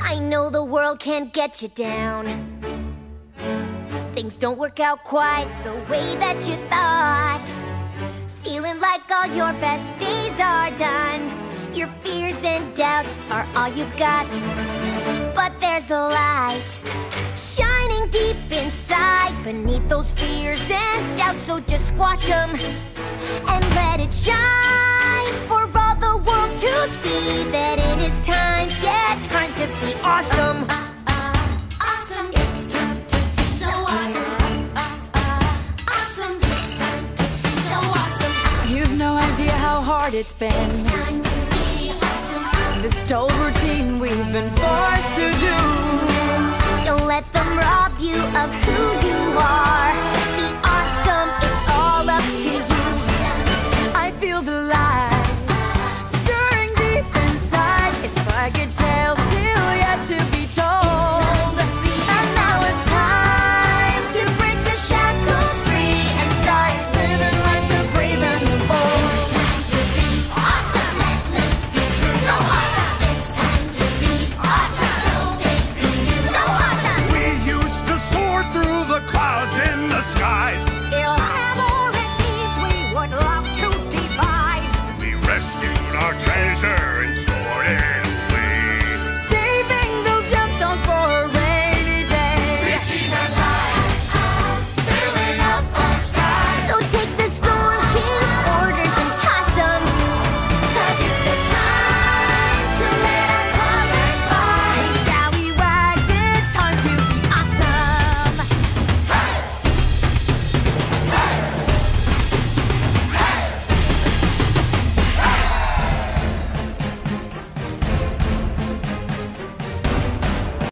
I know the world can't get you down. Things don't work out quite the way that you thought. Feeling like all your best days are done. Your fears and doubts are all you've got. But there's a light shining deep inside beneath those fears and doubts. So just squash them and let it shine for all awesome. Awesome, it's time to be so awesome. Awesome, it's time to be so awesome. You've no idea how hard it's been. It's time to be awesome. This dull routine we've been forced to do. Don't let them rob you of who you are.